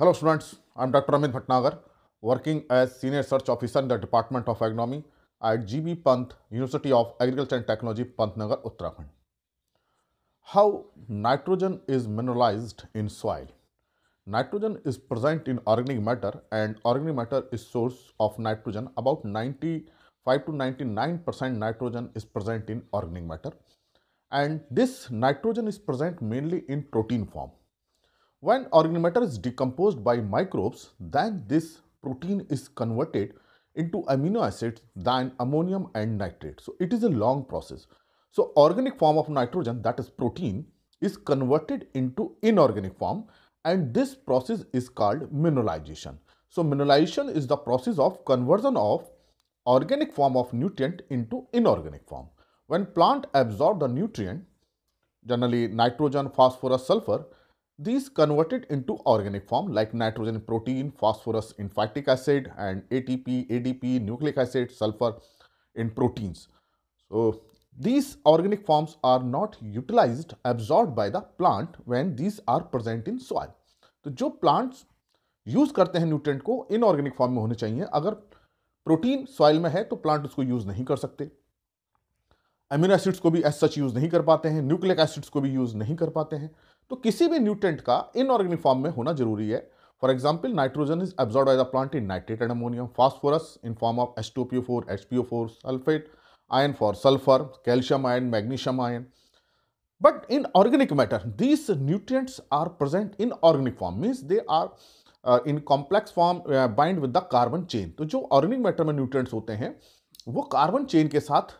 Hello students, I am Dr. Amit Bhatnagar, working as Senior Research Officer in the Department of Agronomy at GB Pant, University of Agriculture and Technology, Pantnagar, Uttarakhand. How nitrogen is mineralized in soil? Nitrogen is present in organic matter and organic matter is source of nitrogen. About 95 to 99% nitrogen is present in organic matter and this nitrogen is present mainly in protein form when organic matter is decomposed by microbes, then this protein is converted into amino acids, then ammonium and nitrate. So it is a long process. So organic form of nitrogen, that is protein, is converted into inorganic form and this process is called mineralization. So mineralization is the process of conversion of organic form of nutrient into inorganic form. When plant absorb the nutrient, generally nitrogen, phosphorus, sulfur, these converted into organic form like nitrogen protein, phosphorus in phytic acid and ATP, ADP, nucleic acid, sulfur in proteins. So these organic forms are not utilized, absorbed by the plant when these are present in soil. तो जो plants use करते हैं nutrient को inorganic form में होने चाहिए अगर protein soil में है तो प्लांट उसको यूज़ नहीं कर सकते अमीनो एसिड्स को भी एज सच यूज़ नहीं कर पाते हैं न्यूक्लिक एसिड्स को भी यूज़ नहीं कर पाते हैं तो किसी भी न्यूट्रेंट का इनऑर्गेनिक फॉर्म में होना ज़रूरी है। For example nitrogen is absorb by the plant in nitrate and ammonium phosphorus in form of S two P four H P O four sulphate ion for sulphur calcium ion magnesium ion but in organic matter these nutrients are present in organic form means they are in complex form bind with the carbon chain तो जो organic matter में nutrients होते हैं, वो carbon chain के साथ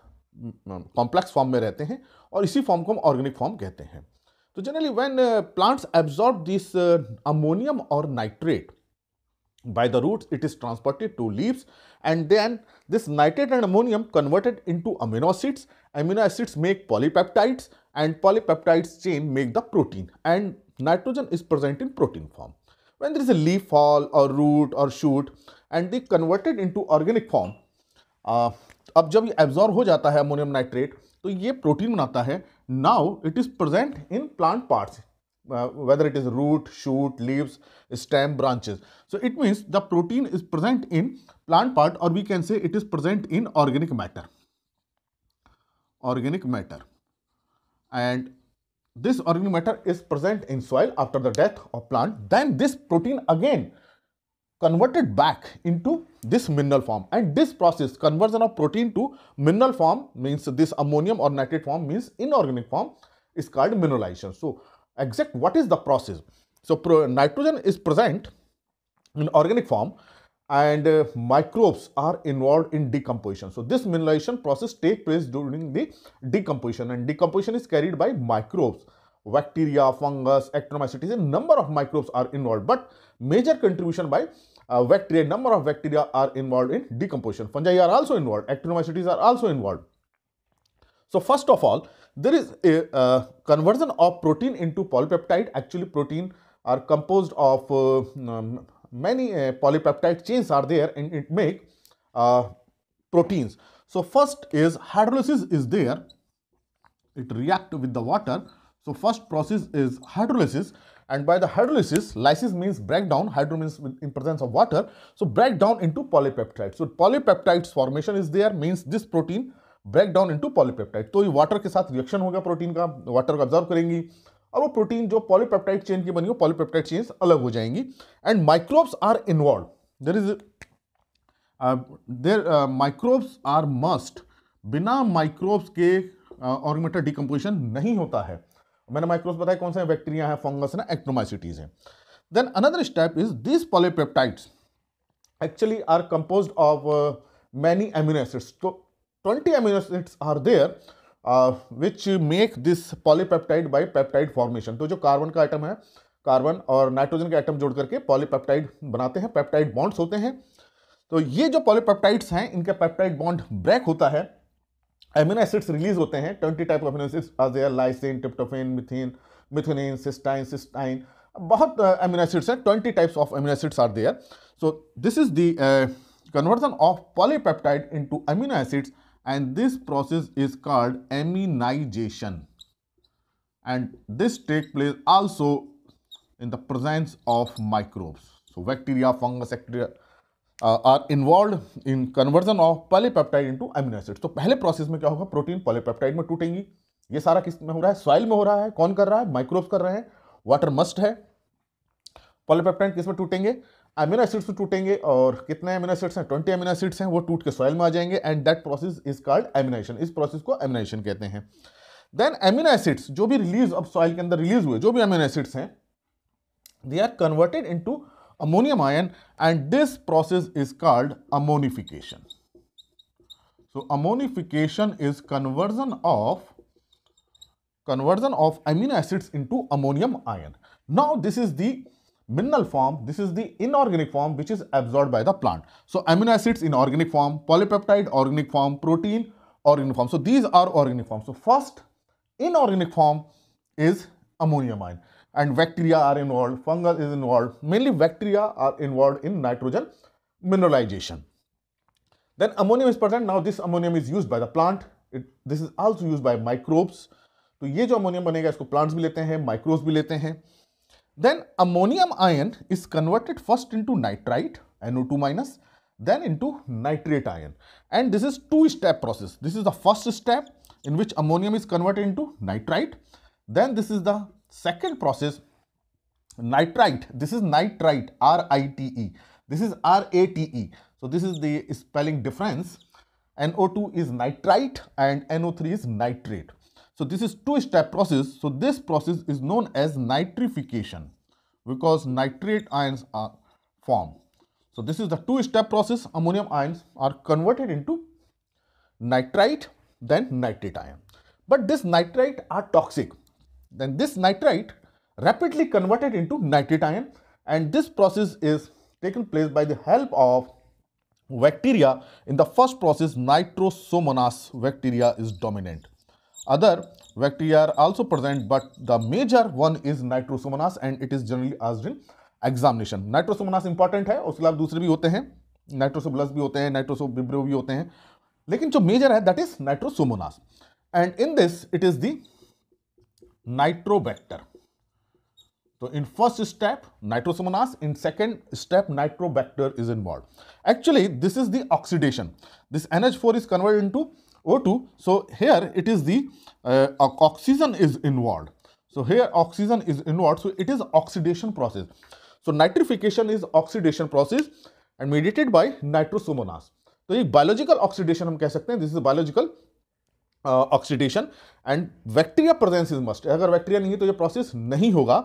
complex form में रहते हैं और इसी फॉर्म को हम ऑर्गेनिक फॉर्म कहते हैं। तो generally when plants absorb this ammonium और nitrate by the root it is transported to leaves and then this nitrate and ammonium converted into amino acids amino acids make polypeptides and polypeptides chain make the protein and nitrogen is present in protein form when there is a leave fall और root और shoot and they converted into organic form अब जब ये absorb हो जाता है ammonium nitrate तो ये प्रोटीन बनाता है now it is present in plant parts uh, whether it is root shoot leaves stem branches. So it means the protein is present in plant part or we can say it is present in organic matter. Organic matter. And this organic matter is present in soil after the death of plant. Then this protein again converted back into this mineral form. And this process conversion of protein to mineral form means this ammonium or nitrate form means inorganic form is called mineralization. So exact what is the process? So pro, nitrogen is present in organic form and uh, microbes are involved in decomposition. So this mineralization process take place during the decomposition and decomposition is carried by microbes bacteria fungus actinomycetes a number of microbes are involved but major contribution by uh, bacteria, number of bacteria are involved in decomposition. Fungi are also involved, actinomycetes are also involved. So first of all, there is a uh, conversion of protein into polypeptide. Actually, protein are composed of uh, um, many uh, polypeptide chains are there and it make uh, proteins. So first is hydrolysis is there. It react with the water. So first process is hydrolysis and by the hydrolysis, lysis means breakdown, hydro means in presence of water, so break down into polypeptides. So polypeptides formation is there means this protein break down into polypeptide. तो ये water के साथ reaction होगा protein का water को observe और वो protein जो पॉलीपेप्टाइड चेन की बनी हो पॉलीपेप्टाइड चेन्स अलग हो जाएँगी and microbes are involve there is there microbes are must बिना माइक्रोब्स के ऑर्गमेटर uh, डिकम्पोजिशन नहीं होता है मैंने माइक्रोस बताया कौन से बैक्टीरिया है फंगस है एक्ट्रोमाइसिटीज है then another step is this polypeptides composed of uh, many amino acids. So 20 amino acids are there uh, which make this polypeptide by peptide formation. तो जो कार्बन का आइटम है कार्बन और nitrogen के item जोड़ करके polypeptide बनाते हैं पेप्टाइड बॉन्ड्स होते हैं तो ये जो पॉलीपेप्टाइड्स हैं इनका पेप्टाइड बॉन्ड ब्रेक होता है एमिनो एसिड्स रिलीज़ होते हैं twenty type of lysine tryptophan methionine methionine cysteine cysteine बहुत एमिनो एसिड्स हैं twenty types of amino acids are there so this is the conversion of polypeptide into amino acids and this process is called aminization and this take place also in the presence of microbes so bacteria fungus bacteria are involved in conversion of polypeptide into amino acids. तो पहले process में क्या होगा? Protein polypeptide में टूटेंगी। ये सारा किसमें हो रहा है? सॉइल में हो रहा है। कौन कर रहा है? माइक्रोब्स कर रहे हैं। वाटर मस्ट है। पॉलीपेप्टाइड किसमें टूटेंगे? अमीनो एसिड्स में टूटेंगे। और कितने अमीनो एसिड्स हैं? ट्वेंटी अमीनो एसिड्स हैं। वो टूट के सॉइल में आ जाएँगे। And that process is called amination इस प्रोसेस को एमिनेशन कहते हैं। देन अमीनो एसिड्स जो भी रिलीज़ अब सॉइल के अंदर रिलीज़ हुए, जो भी अमीनो एसिड्स हैं, they are converted into ammonium ion and this process is called ammonification. So ammonification is conversion of conversion of amino acids into ammonium ion. Now this is the mineral form, this is the inorganic form which is absorbed by the plant. So amino acids in organic form, polypeptide organic form, protein organic form. So these are organic forms. So first inorganic form is ammonium ion and bacteria are involved, fungus is involved. Mainly bacteria are involved in nitrogen mineralization. Then ammonium is present. Now this ammonium is used by the plant. It, this is also used by microbes. तो ये जो ammonium बनेगा इसको plants भी लेते हैं microbes भी लेते हैं then ammonium ion is converted first into nitrite NO2 minus then into nitrate ion and this is two step process this is the first step in which ammonium is converted into nitrite then this is the Second process, nitrite. This is nitrite, R-I-T-E. This is R-A-T-E. So this is the spelling difference. NO2 is nitrite and NO3 is nitrate. So this is two-step process. So this process is known as nitrification because nitrate ions are formed. So this is the two-step process. Ammonium ions are converted into nitrite, then nitrate ion. But this nitrite are toxic. Then this nitrite rapidly converted into nitrate ion and this process is taken place by the help of bacteria. In the first process, Nitrosomonas bacteria is dominant. Other bacteria are also present, but the major one is Nitrosomonas and it is generally asked in examination Nitrosomonas important है उसके अलावा दूसरे भी होते हैं नाइट्रोसोब्लस भी होते हैं नाइट्रोसोबिब्रो भी होते हैं लेकिन जो मेजर है that is Nitrosomonas and in this it is the nitrobacter. तो in first step nitrosomonas in second step nitrobacter is in actually this is the oxidation this N H four is convert into O two so here it is the is in so here oxygen is in so it is oxidation process so nitrification is oxidation process and mediated by nitrosomonas तो ये biological oxidation हम कह सकते हैं. This is biological oxidation and bacteria presence is must अगर bacteria नहीं है तो ये प्रोसेस नहीं होगा।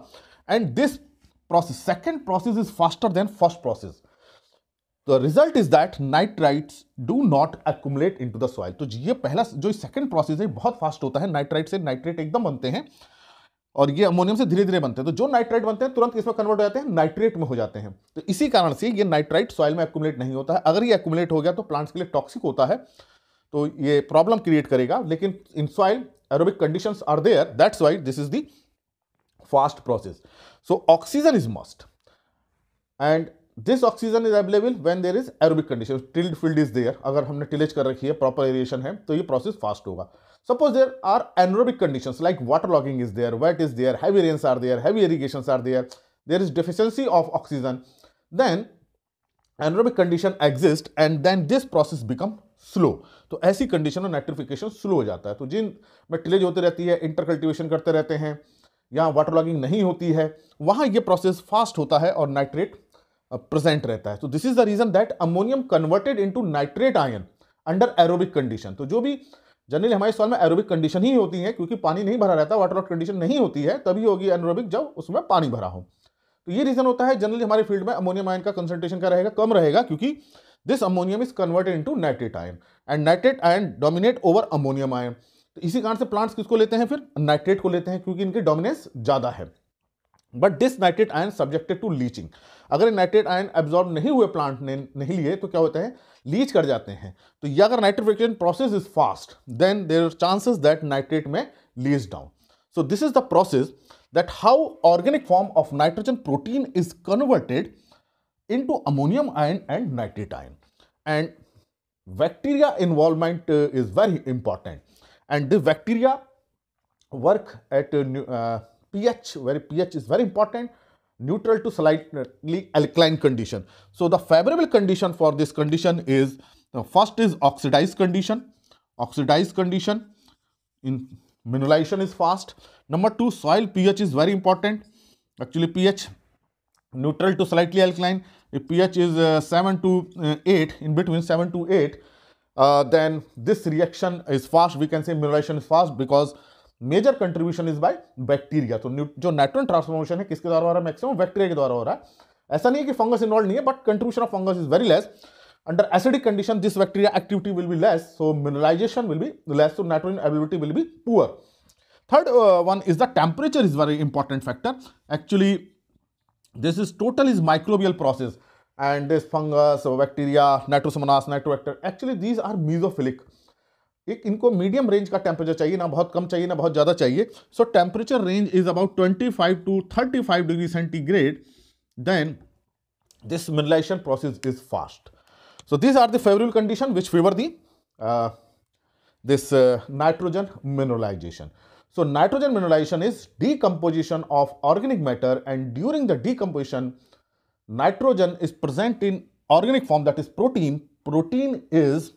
And this process second process is faster than first process the result is that nitrites do not accumulate into the soil तो ये पहला, जो सेकंड प्रोसेस है बहुत फास्ट होता है। नाइट्राइट से नाइट्रेट एकदम बनते हैं और ये अमोनियम से धीरे धीरे बनते हैं। तो जो नाइट्राइट बनते हैं, तुरंत इसमें कन्वर्ट हो जाते हैं नाइट्रेट में हो जाते हैं। तो इसी कारण से ये नाइट्राइट सॉइल में एक्मुलेट नहीं होता है। अगर ये एक्मुलेट हो गया तो प्लांट्स के लिए टॉक्सिक होता है। तो ये प्रॉब्लम क्रिएट करेगा, लेकिन in soil aerobic conditions are there that's why this is the fast process so oxygen is must and this oxygen is available when there is aerobic condition tilled field is there अगर हमने tillage कर रखी है proper aeration है तो ये process fast होगा. Suppose there are anaerobic condition like water logging is there wet is there heavy rains are there heavy irrigation are there there is deficiency of oxygen then anaerobic condition exist and then this process become slow. तो ऐसी condition में nitrification slow हो जाता है। तो जिन में tillage होती रहती है इंटर कल्टिवेशन करते रहते हैं, या वाटर लॉगिंग नहीं होती है, वहाँ ये प्रोसेस फास्ट होता है और नाइट्रेट प्रेजेंट रहता है। तो this is the reason that ammonium converted into nitrate ion under aerobic condition तो जो भी जनरली हमारे सवाल में एरोबिक कंडीशन ही होती है, क्योंकि पानी नहीं भरा रहता वाटर लॉक कंडीशन नहीं होती है, तभी होगी एनरोबिक जब उसमें पानी भरा हो। तो ये रीजन होता है जनरली हमारे फ़ील्ड में अमोनियम आयन का कंसंट्रेशन का रहेगा, कम रहेगा, क्योंकि this ammonium is converted into nitrate ion and nitrate ion dominate over ammonium ion तो इसी कारण से प्लांट्स किसको लेते हैं फिर? नाइट्रेट को लेते हैं, क्योंकि इनकी डोमिनेंस ज़्यादा है। But this nitrate ion subjected to leaching अगर नाइट्रेट आयन एब्जॉर्ब नहीं हुए प्लांट ने, नहीं लिए तो क्या होता है? लीच कर जाते हैं। तो ये अगर nitrification process is fast then there chances that nitrate में leach down so this is the process that how organic form of nitrogen protein is converted into ammonium ion and nitrate ion. And bacteria involvement uh, is very important. And the bacteria work at uh, pH, where pH is very important. neutral to slightly alkaline condition. So the favorable condition for this condition is uh, first is oxidized condition. Oxidized condition in mineralization is fast. Number two, soil pH is very important. Actually, pH neutral to slightly alkaline If pH is uh, 7 to uh, 8, in between 7 to 8, uh, then this reaction is fast. We can say mineralization is fast because major contribution is by bacteria तो जो nitrogen transformation है किसके द्वारा हो रहा है maximum bacteria के द्वारा हो रहा है ऐसा नहीं है कि फंगस इन्वॉल्व नहीं है but contribution of fungus is very less under acidic condition this bacteria activity will be less so mineralization will be less so nitrogen availability will be poor third uh, one is the temperature is very important factor actually this is total is microbial process and this fungus bacteria nitrosomonas nitrobacter actually these are mesophilic एक इनको medium range का temperature चाहिए ना बहुत कम चाहिए ना बहुत ज़्यादा चाहिए so temperature range is about 25 to 35 degree centigrade then this mineralization process is fast. So these are the favorable condition which favor the uh, this uh, nitrogen mineralization. So nitrogen mineralization is decomposition of organic matter and during the decomposition nitrogen is present in organic form that is protein. Protein is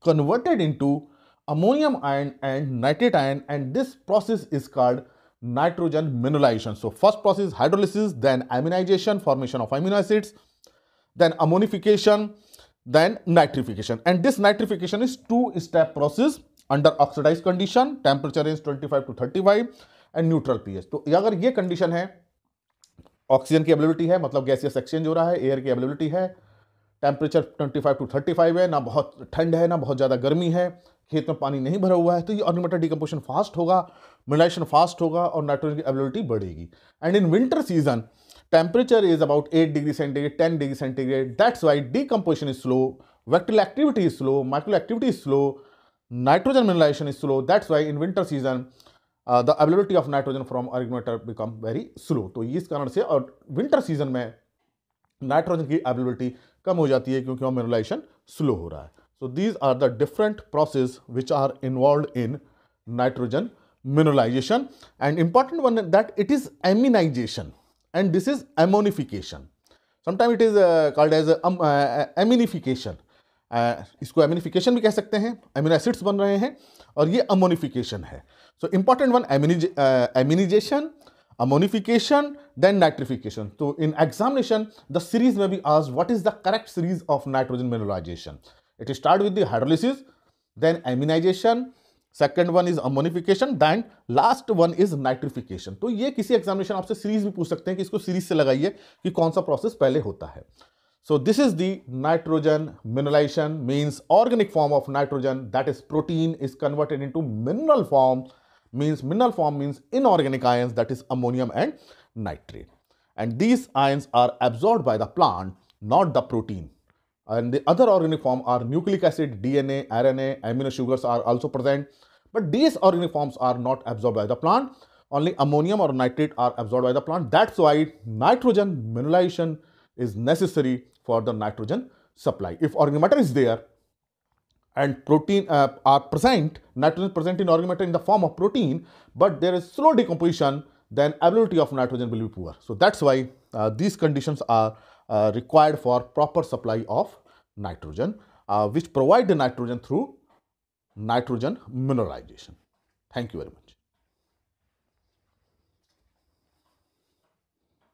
converted into ammonium ion and nitrate ion and this process is called nitrogen mineralization. So first process hydrolysis, then aminization, formation of amino acids, then ammonification, then nitrification. And this nitrification is two-step process under oxidized condition, temperature is 25 to 35 and neutral pH. तो अगर ये condition है oxygen की availability है मतलब gaseous exchange हो रहा है एयर की अवेलेबिलिटी है टेम्परेचर 25 टू 35 है ना बहुत ठंड है ना बहुत ज़्यादा गर्मी है खेत में पानी नहीं भरा हुआ है तो ये ऑर्गेनिक डिकम्पोजिशन फास्ट होगा मिलाइशन फास्ट होगा और नाइट्रोजन की अवेलेबिलिटी बढ़ेगी and in winter season Temperature is about 8 degree centigrade 10 degree centigrade that's why decomposition is slow vectorial activity is slow, microbial activity is slow, nitrogen mineralization is slow. That's why in winter season uh, the availability of nitrogen from organic matter become very slow. तो इस कारण से और winter season में nitrogen की availability कम हो जाती है क्योंकि वहाँ मिनरलाइजेशन स्लो हो रहा है So these are the different processes which are involved in nitrogen mineralization and important one that it is aminization and this is ammonification. Sometimes it is uh, called as uh, um, uh, uh, uh इसको एमिनिफिकेशन भी कह सकते हैं। Amino acids बन रहे हैं और ये अमोनिफिकेशन है। सो इंपॉर्टेंट वन एमिनिज एमिनिजेशन अमोनिफिकेशन देन नाइट्रिफिकेशन तो in examination the series may be आज what is the correct series of nitrogen mineralization it start with the hydrolysis then aminization second one is ammonification and last one is nitrification तो ये किसी examination आपसे series भी पूछ सकते हैं कि इसको सीरीज़ से लगाइए कि कौन सा प्रोसेस पहले होता है। So this is the nitrogen mineralization means organic form of nitrogen that is protein is converted into mineral form means mineral form means inorganic ions that is ammonium and nitrate and these ions are absorb by the plant not the protein and the other organic form are nucleic acid D N A R N A amino sugars are also present But these organic forms are not absorbed by the plant. Only ammonium or nitrate are absorbed by the plant. That's why nitrogen mineralization is necessary for the nitrogen supply. If organic matter is there and protein uh, are present, nitrogen present in organic matter in the form of protein, but there is slow decomposition, then availability of nitrogen will be poor. So that's why uh, these conditions are uh, required for proper supply of nitrogen, uh, which provide the nitrogen through nitrogen mineralization. Thank you very much.